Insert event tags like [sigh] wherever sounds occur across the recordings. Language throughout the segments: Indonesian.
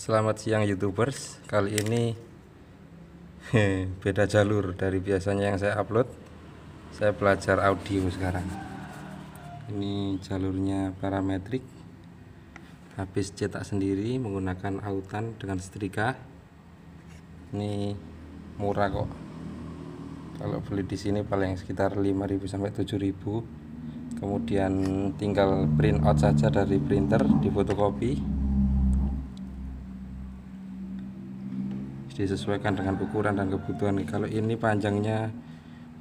Selamat siang youtubers. Kali ini [laughs] Beda jalur dari biasanya yang saya upload. Saya belajar audio sekarang. Ini jalurnya parametrik Habis cetak sendiri menggunakan autan dengan setrika. Ini murah kok. Kalau beli di sini paling sekitar 5000 sampai 7000 Kemudian tinggal print out saja dari printer di fotokopi disesuaikan dengan ukuran dan kebutuhan. Kalau ini panjangnya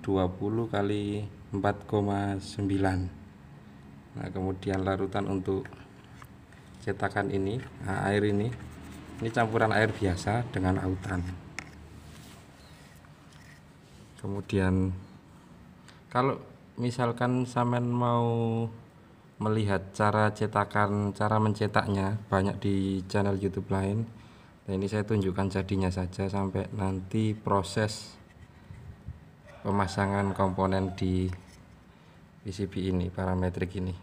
20 kali 4,9 nah kemudian larutan untuk cetakan ini nah, air ini ini campuran air biasa dengan autan kemudian kalau misalkan samen mau melihat cara cetakan cara mencetaknya banyak di channel YouTube lain nah ini saya tunjukkan jadinya saja sampai nanti proses pemasangan komponen di PCB ini parametrik ini.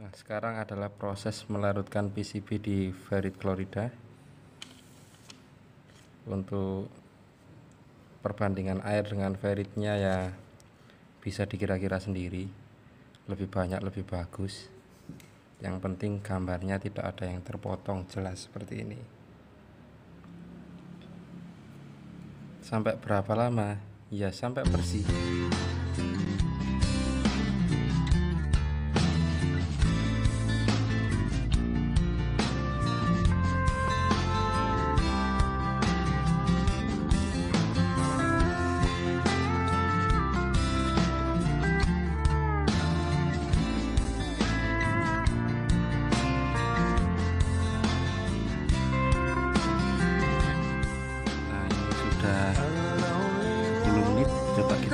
Nah sekarang adalah proses melarutkan PCB di ferrit klorida untuk perbandingan air dengan ferritnya ya bisa dikira-kira sendiri. Lebih banyak lebih bagus yang penting gambarnya tidak ada yang terpotong jelas seperti ini. Sampai berapa lama? Ya sampai bersih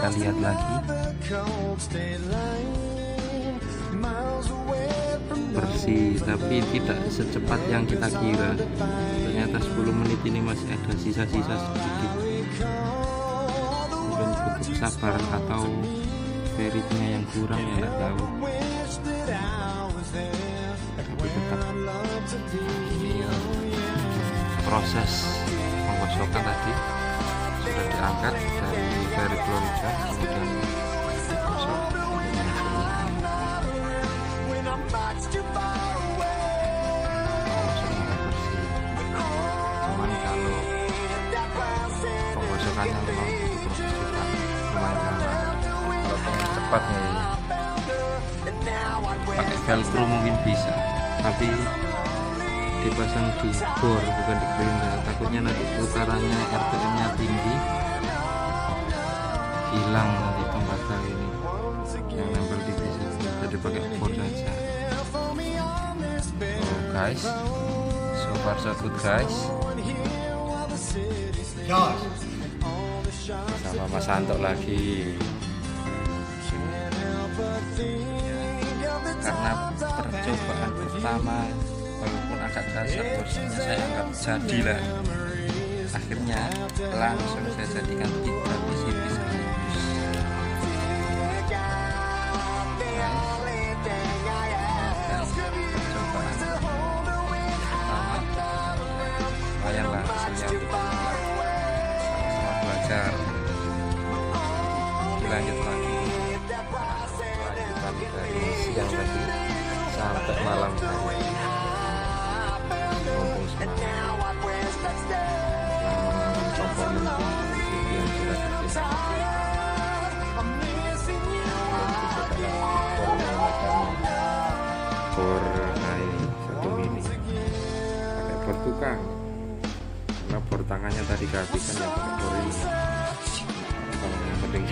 kita lihat lagi. Bersih tapi tidak secepat yang kita kira. Ternyata 10 menit ini masih ada sisa-sisa sedikit. Mungkin butuh kesabaran atau feritnya yang kurang ya tidak tahu. Tapi tetap ini proses penggosokan tadi sudah diangkat dari Florida kemudian pakai velcro mungkin bisa tapi dipasang di bor bukan di grinder takutnya nanti putarannya RPM nya tinggi hilang nanti pembatal ini. Yang nempel di besi jadi pakai bor saja oh guys. So far so good guys. Sama Mas Santo lagi. Karena percobaan pertama walaupun agak kasar bosnya saya anggap jadilah akhirnya langsung saya jadikan tiga belajar dilanjut lagi lanjutan dari siang tadi sampai malam hari mumpung karena bor tangannya tadi kehabisan ya pakai bor ini kalau yang penting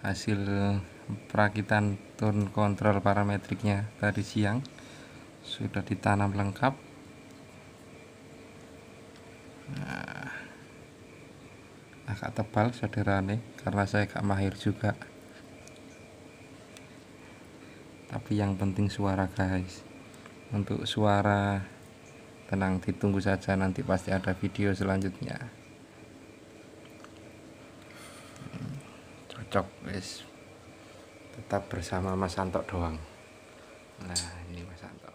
hasil perakitan tone kontrol parametriknya tadi siang sudah ditanam lengkap. Nah, Nah, agak tebal saudarane karena saya gak mahir juga. Tapi yang penting suara guys. Untuk suara tenang ditunggu saja nanti pasti ada video selanjutnya. Hmm, cocok guys. Tetap bersama Mas Antok doang. Nah ini Mas Antok.